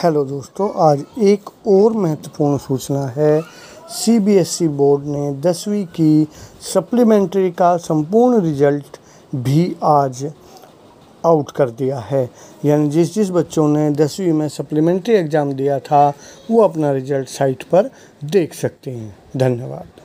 Hello दोस्तों, आज एक और महत्वपूर्ण सूचना है। सीबीएसई बोर्ड ने दसवीं की सप्लीमेंट्री का संपूर्ण रिज़ल्ट भी आज आउट कर दिया है। यानी जिस जिस बच्चों ने दसवीं में सप्लीमेंट्री एग्ज़ाम दिया था, वो अपना रिज़ल्ट साइट पर देख सकते हैं। धन्यवाद।